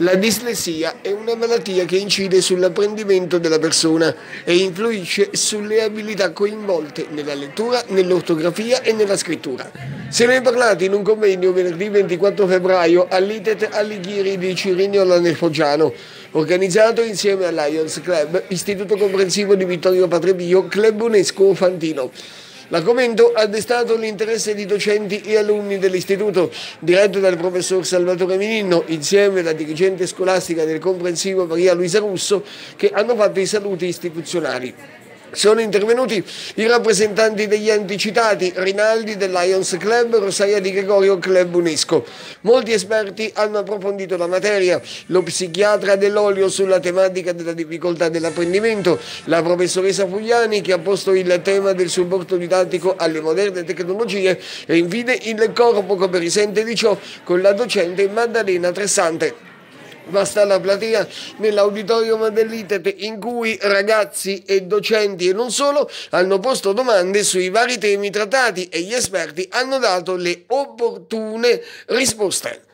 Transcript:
La dislessia è una malattia che incide sull'apprendimento della persona e influisce sulle abilità coinvolte nella lettura, nell'ortografia e nella scrittura. Se ne è parlato in un convegno venerdì 24 febbraio all'ITET Alighieri di Cirignola nel Foggiano, organizzato insieme al Lions Club, Istituto Comprensivo di Vittorio Patrebio, Club UNESCO Fantino. L'argomento ha destato l'interesse di docenti e alunni dell'istituto, diretto dal professor Salvatore Mininno, insieme alla dirigente scolastica del comprensivo Maria Luisa Russo, che hanno fatto i saluti istituzionali. Sono intervenuti i rappresentanti degli enti citati, Rinaldi del Lions Club, Rosaria di Gregorio Club UNESCO. Molti esperti hanno approfondito la materia, lo psichiatra dell'olio sulla tematica della difficoltà dell'apprendimento, la professoressa Fugliani che ha posto il tema del supporto didattico alle moderne tecnologie e infine il corpo risente di ciò con la docente Maddalena Tressante basta la platea nell'auditorium dell'ITET in cui ragazzi e docenti e non solo hanno posto domande sui vari temi trattati e gli esperti hanno dato le opportune risposte.